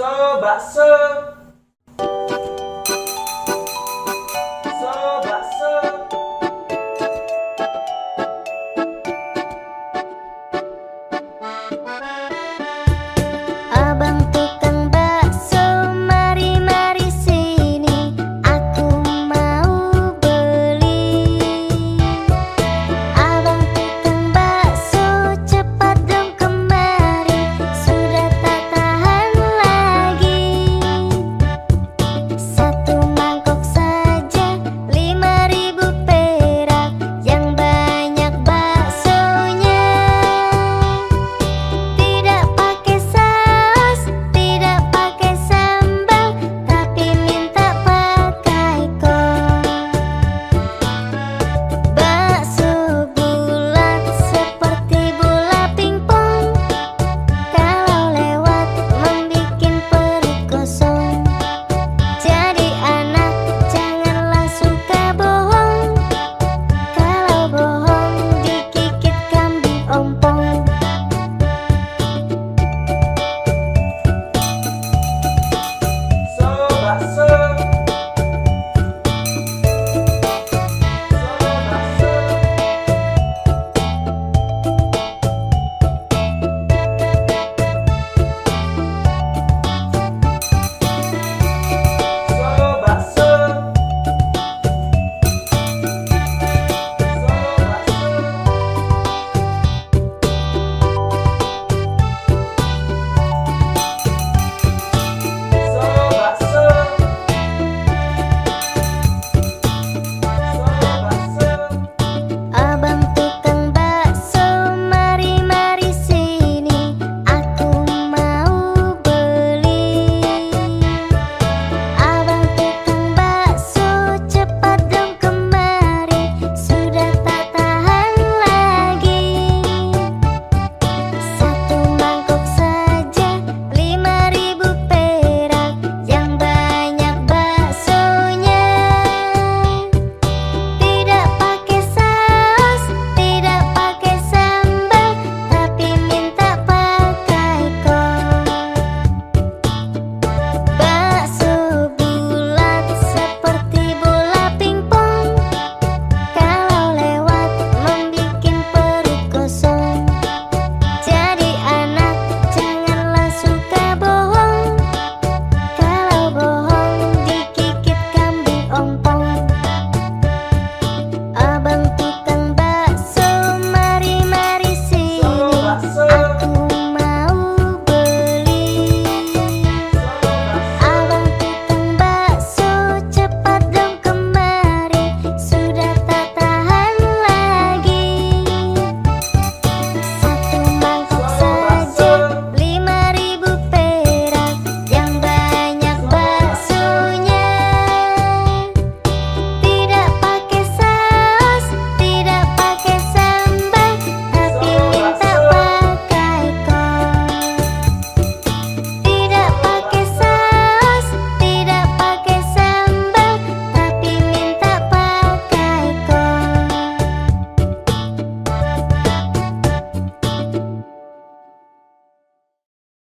bakso bakso.